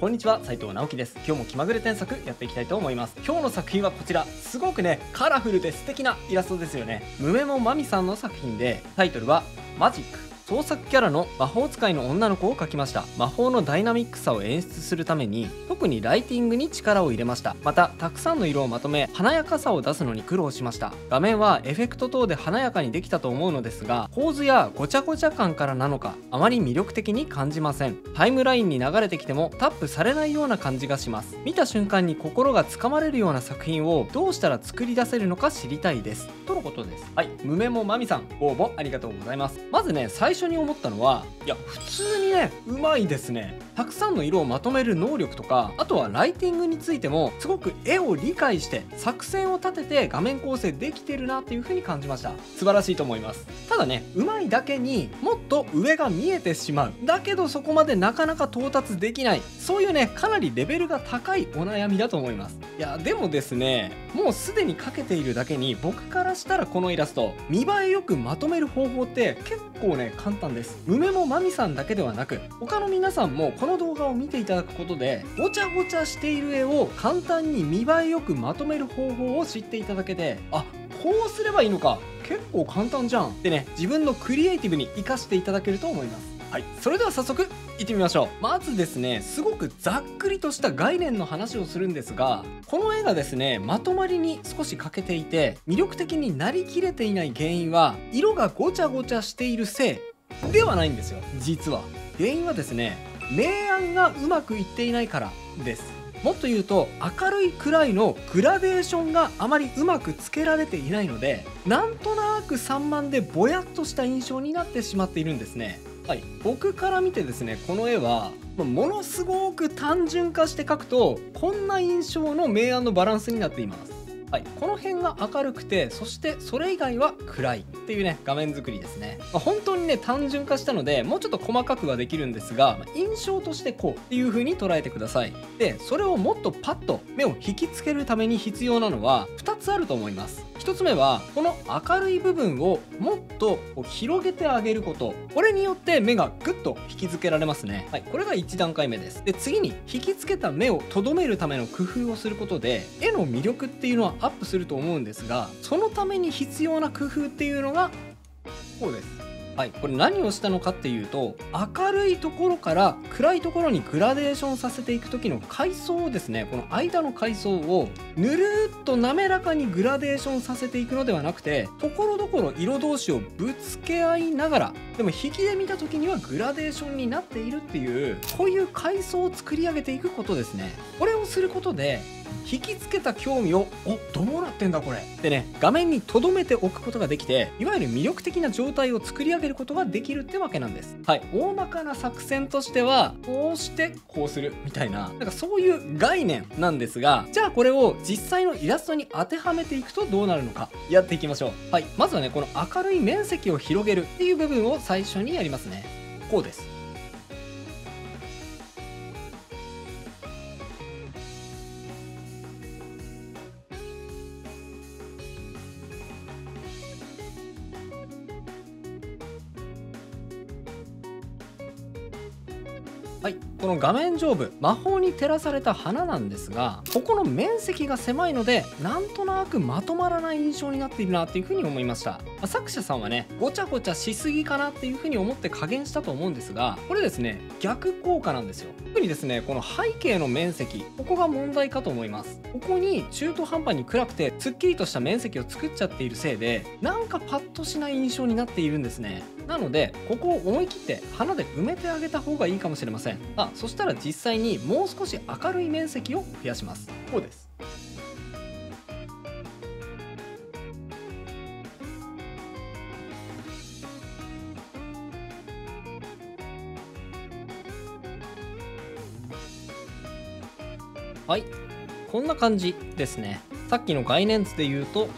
こんにちは斉藤直樹です。今日も気まぐれ添削やっていきたいと思います。今日の作品はこちら。すごくねカラフルで素敵なイラストですよね。ムメモマミさんの作品でタイトルはマジック。創作キャラの魔法使いの女の子を描きました。魔法のダイナミックさを演出するために特にライティングに力を入れました。またたくさんの色をまとめ華やかさを出すのに苦労しました。画面はエフェクト等で華やかにできたと思うのですが構図やごちゃごちゃ感からなのかあまり魅力的に感じません。タイムラインに流れてきてもタップされないような感じがします。見た瞬間に心がつかまれるような作品をどうしたら作り出せるのか知りたいです。とのことです。はい。無名もまみさん応募ありがとうございます。まずね最初に思ったのはいや普通にねうまいですね。たくさんの色をまとめる能力とかあとはライティングについてもすごく絵を理解して作戦を立てて画面構成できてるなっていう風に感じました。素晴らしいと思います。ただねうまいだけにもっと上が見えてしまう。だけどそこまでなかなか到達できない。そういうねかなりレベルが高いお悩みだと思います。いやでもですねもうすでにかけているだけに僕からしたらこのイラスト見栄えよくまとめる方法って結構ね簡単です。梅もまみさんだけではなく他の皆さんもこの動画を見ていただくことでごちゃごちゃしている絵を簡単に見栄えよくまとめる方法を知っていただけであこうすればいいのか結構簡単じゃん。ってね自分のクリエイティブに活かしていただけると思います。はい。それでは早速行ってみましょう。まずですねすごくざっくりとした概念の話をするんですがこの絵がですねまとまりに少し欠けていて魅力的になりきれていない原因は色がごちゃごちゃしているせい。ではないんですよ実は。原因はですね明暗がうまくいっていないからです。もっと言うと明るい暗いのグラデーションがあまりうまくつけられていないのでなんとなく散漫でぼやっとした印象になってしまっているんですね。はい。僕から見てですねこの絵はものすごく単純化して描くとこんな印象の明暗のバランスになっています。はい、この辺が明るくてそしてそれ以外は暗いっていうね画面作りですね、まあ、本当にね単純化したのでもうちょっと細かくはできるんですが、ま、印象としてこうっていう風に捉えてください。でそれをもっとパッと目を引きつけるために必要なのは2つあると思います。1つ目はこの明るい部分をもっと広げてあげること。これによって目がグッと引きつけられますね。はい。これが1段階目です。で次に引きつけた目をとどめるための工夫をすることで絵の魅力っていうのはアップすると思うんですがそのために必要な工夫っていうのがこうです。はい、これ何をしたのかっていうと明るいところから暗いところにグラデーションさせていく時の階層をですね。この間の階層をぬるっと滑らかにグラデーションさせていくのではなくてところどころ色同士をぶつけ合いながらでも引きで見た時にはグラデーションになっているっていうこういう階層を作り上げていくことですね。これをすることで引きつけた興味をおどうなってんだこれ。ってね画面に留めておくことができていわゆる魅力的な状態を作り上げることができるってわけなんです。はい。大まかな作戦としてはこうしてこうするみたいな。なんかそういう概念なんですがじゃあこれを実際のイラストに当てはめていくとどうなるのかやっていきましょう。はい。まずはねこの明るい面積を広げるっていう部分を最初にやりますね。こうですの画面上部魔法に照らされた花なんですがここの面積が狭いのでなんとなくまとまらない印象になっているなっていうふうに思いました、ま、作者さんはねごちゃごちゃしすぎかなっていうふうに思って加減したと思うんですがこれですね逆効果なんですよ。特にですねこの背景の面積ここが問題かと思います。ここに中途半端に暗くてすっきりとした面積を作っちゃっているせいでなんかパッとしない印象になっているんですね。なのでここを思い切って花で埋めてあげた方がいいかもしれませんせん。あそしたら実際にもう少し明るい面積を増やします。こうです。はい。こんな感じですね。さっきの概念図で言うと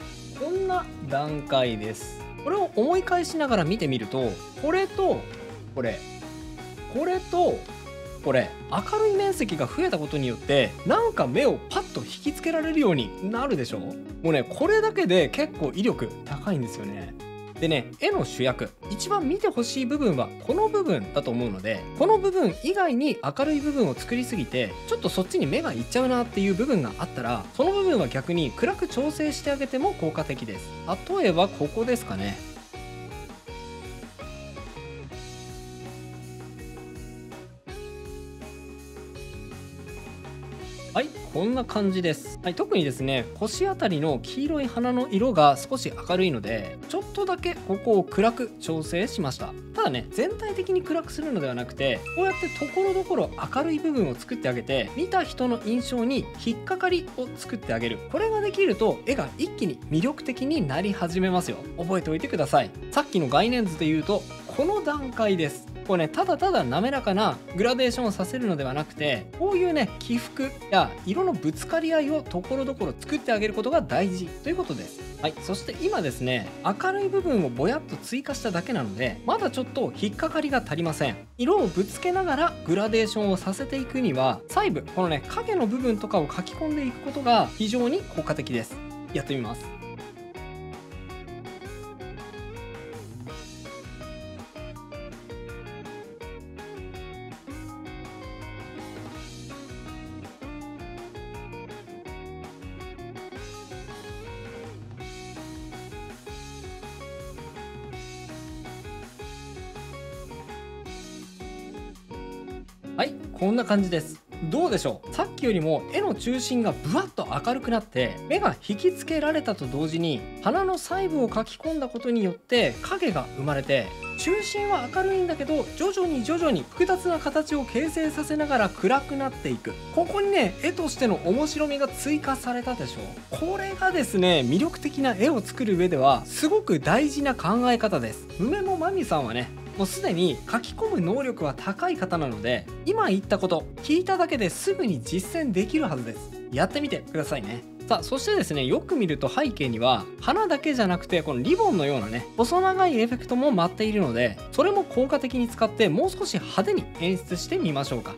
こんな段階です。これを思い返しながら見てみるとこれとこれこれとこれ明るい面積が増えたことによってなんか目をパッと引きつけられるようになるでしょ？もうねこれだけで結構威力高いんですよね。でね絵の主役一番見てほしい部分はこの部分だと思うのでこの部分以外に明るい部分を作りすぎてちょっとそっちに目がいっちゃうなっていう部分があったらその部分は逆に暗く調整してあげても効果的です。例えばここですかね。はいこんな感じです、はい、特にですね腰あたりの黄色い花の色が少し明るいのでちょっとだけここを暗く調整しました。ただね全体的に暗くするのではなくてこうやってところどころ明るい部分を作ってあげて見た人の印象に引っかかりを作ってあげる。これができると絵が一気に魅力的になり始めますよ。覚えておいてください。さっきの概念図で言うとこの段階です。こうねただただ滑らかなグラデーションをさせるのではなくてこういうね起伏や色のぶつかり合いをところどころ作ってあげることが大事ということです。はいそして今ですね明るい部分をぼやっと追加しただけなのでまだちょっと引っかかりが足りません。色をぶつけながらグラデーションをさせていくには細部このね影の部分とかを書き込んでいくことが非常に効果的です。やってみます。こんな感じです。どうでしょう？さっきよりも絵の中心がぶわっと明るくなって目が引きつけられたと同時に花の細部を書き込んだことによって影が生まれて中心は明るいんだけど徐々に徐々に複雑な形を形成させながら暗くなっていく。ここにね絵としての面白みが追加されたでしょこれがですね魅力的な絵を作る上ではすごく大事な考え方です。梅もまみさんはねもうすでに書き込む能力は高い方なので今言ったこと聞いただけですぐに実践できるはずです。やってみてくださいね。さあそしてですねよく見ると背景には花だけじゃなくてこのリボンのようなね細長いエフェクトも舞っているのでそれも効果的に使ってもう少し派手に演出してみましょうか。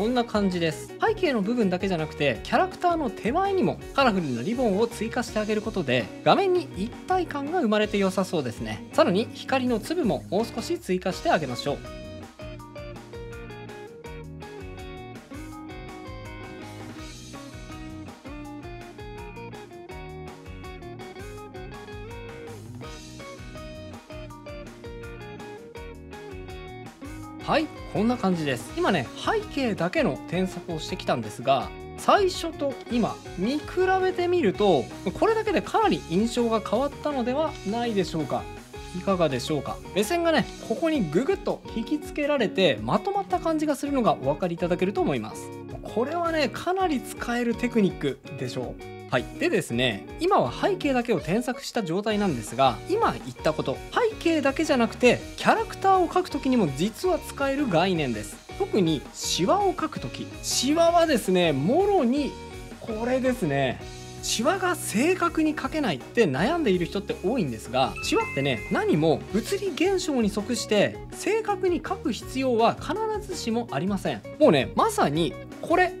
こんな感じです。背景の部分だけじゃなくてキャラクターの手前にもカラフルなリボンを追加してあげることで画面に一体感が生まれて良さそうですね。さらに光の粒ももう少し追加してあげましょう。こんな感じです。今ね背景だけの添削をしてきたんですが最初と今見比べてみるとこれだけでかなり印象が変わったのではないでしょうか。いかがでしょうか。目線がねここにググッと引きつけられてまとまった感じがするのがお分かりいただけると思います。これはねかなり使えるテクニックでしょう。はい、でですね今は背景だけを添削した状態なんですが今言ったこと背景だけじゃなくてキャラクターを描く時にも実は使える概念です。特にシワを描く時。シワはですねもろにこれですねシワが正確に描けないって悩んでいる人って多いんですがシワってね何も物理現象に即して正確に描く必要は必ずしもありません。もうねまさにこれ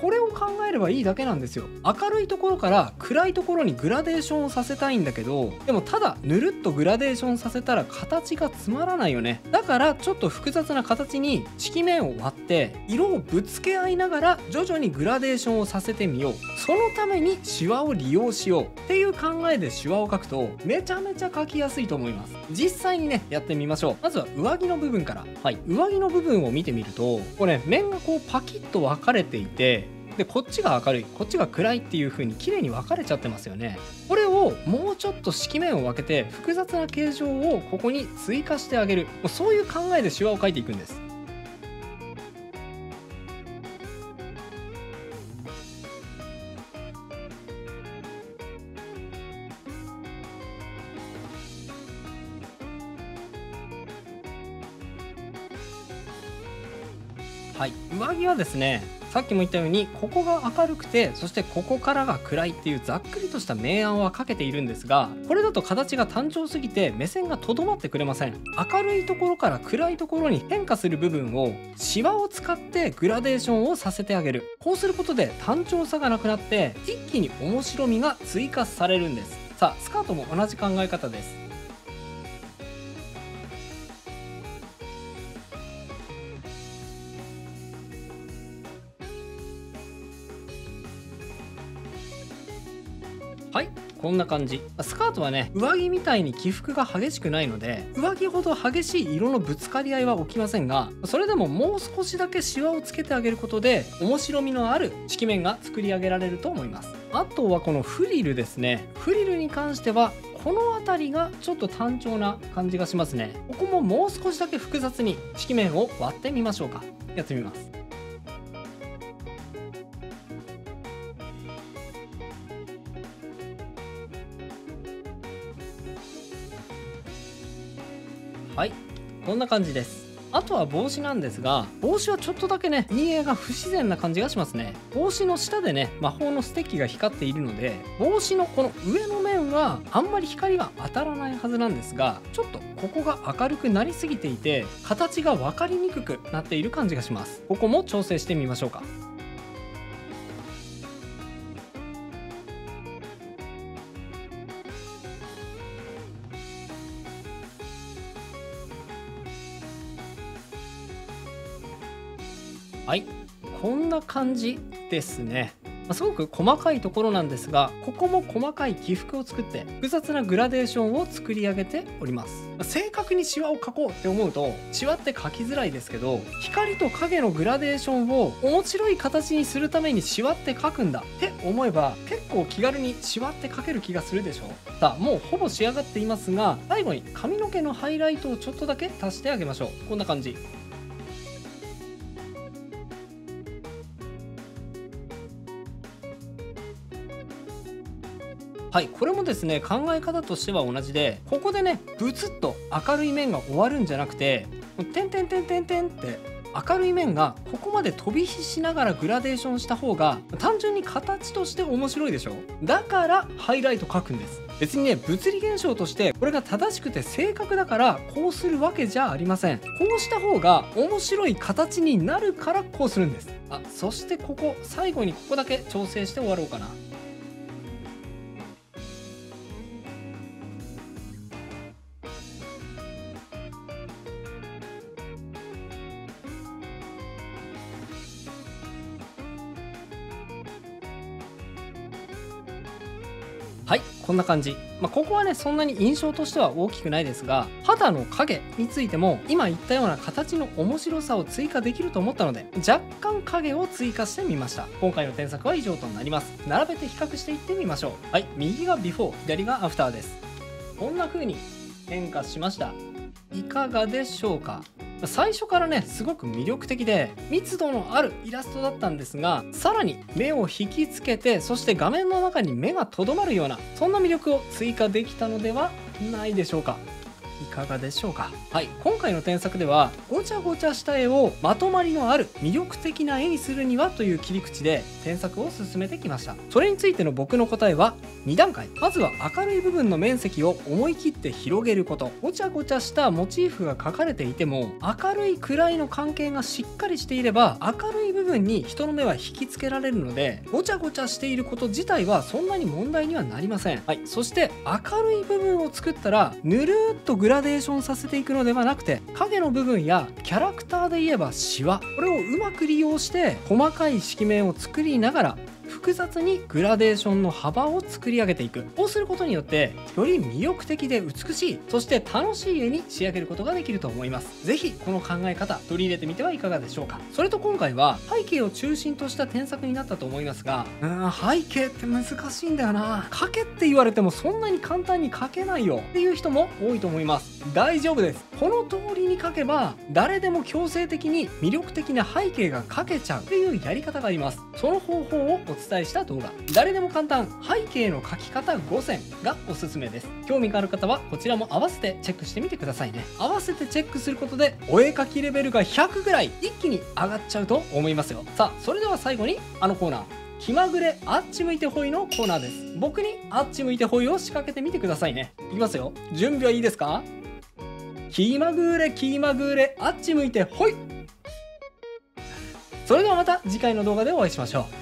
これを考えればいいだけなんですよ。明るいところから暗いところにグラデーションをさせたいんだけどでもただぬるっとグラデーションさせたら形がつまらないよね。だからちょっと複雑な形に色面を割って色をぶつけ合いながら徐々にグラデーションをさせてみよう。そのためにシワを利用しよう。っていう考えでシワを描くとめちゃめちゃ描きやすいと思います。実際にねやってみましょう。まずは上着の部分から。はい。上着の部分を見てみるとこれ、面がこうパキッと分かれていてでこっちが明るいこっちが暗いっていう風に綺麗に分かれちゃってますよね。これをもうちょっと色面を分けて複雑な形状をここに追加してあげる。もうそういう考えで手話を書いていくんです。はい。上着はですねさっきも言ったようにここが明るくてそしてここからが暗いっていうざっくりとした明暗はかけているんですがこれだと形が単調すぎて目線がとどまってくれません。明るいところから暗いところに変化する部分をシワを使ってグラデーションをさせてあげる。こうすることで単調さがなくなって一気に面白みが追加されるんです。さあスカートも同じ考え方です。こんな感じ。スカートはね上着みたいに起伏が激しくないので上着ほど激しい色のぶつかり合いは起きませんがそれでももう少しだけシワをつけてあげることで面白みのある色面が作り上げられると思います。あとはこのフリルですね。フリルに関してはこの辺りがちょっと単調な感じがしますね。ここももう少しだけ複雑に色面を割ってみましょうか。やってみます。こんな感じです。あとは帽子なんですが帽子はちょっとだけね陰影が不自然な感じがしますね。帽子の下でね魔法のステッキが光っているので帽子のこの上の面はあんまり光が当たらないはずなんですがちょっとここが明るくなりすぎていて形が分かりにくくなっている感じがします。ここも調整してみましょうか。な感じですね。ま、すごく細かいところなんですがここも細かい起伏を作って複雑なグラデーションを作り上げております。正確にシワを描こうって思うとシワって描きづらいですけど光と影のグラデーションを面白い形にするためにシワって描くんだって思えば結構気軽にシワって描ける気がするでしょさあもうほぼ仕上がっていますが最後に髪の毛のハイライトをちょっとだけ足してあげましょう。こんな感じ。はいこれもですね考え方としては同じでここでねブツッと明るい面が終わるんじゃなくて「てんてんてんてんてん」って明るい面がここまで飛び火しながらグラデーションした方が単純に形として面白いでしょ？だからハイライト描くんです。別にね物理現象としてこれが正しくて正確だからこうするわけじゃありません。こうした方が面白い形になるからこうするんです。あそしてここ最後にここだけ調整して終わろうかな。こんな感じ、まあ、ここはねそんなに印象としては大きくないですが肌の影についても今言ったような形の面白さを追加できると思ったので若干影を追加してみました。今回の添削は以上となります。並べて比較していってみましょう。はい右がビフォー左がアフターです。こんな風に変化しました。いかがでしょうか？最初からねすごく魅力的で密度のあるイラストだったんですがさらに目を引きつけてそして画面の中に目がとどまるようなそんな魅力を追加できたのではないでしょうか。いかがでしょうか？はい。今回の添削ではごちゃごちゃした絵をまとまりのある魅力的な絵にするにはという切り口で添削を進めてきました。それについての僕の答えは2段階。まずは明るい部分の面積を思い切って広げること。ごちゃごちゃしたモチーフが描かれていても明るい暗いの関係がしっかりしていれば明るい部分に人の目は引きつけられるのでごちゃごちゃしていること自体はそんなに問題にはなりません。はい。そして明るい部分を作ったらぬるーっとグラデーションさせていくのではなくて影の部分やキャラクターで言えばシワ。これをうまく利用して細かい色面を作りながら複雑にグラデーションの幅を作り上げていく。こうすることによってより魅力的で美しいそして楽しい絵に仕上げることができると思います。是非この考え方取り入れてみてはいかがでしょうか。それと今回は背景を中心とした添削になったと思いますがうーん背景って難しいんだよな。描けって言われてもそんなに簡単に描けないよ。っていう人も多いと思います。大丈夫です。この通りに描けば誰でも強制的に魅力的な背景が描けちゃうっていうやり方があります。その方法をお伝えした動画。誰でも簡単。背景の描き方5選がおすすめです。興味がある方はこちらも合わせてチェックしてみてくださいね。合わせてチェックすることでお絵描きレベルが100ぐらい一気に上がっちゃうと思いますよ。さあそれでは最後にあのコーナー。気まぐれあっち向いてほいのコーナーです。僕にあっち向いてほいを仕掛けてみてくださいね。いきますよ。準備はいいですか？気まぐれ気まぐれあっち向いてほいそれではまた次回の動画でお会いしましょう。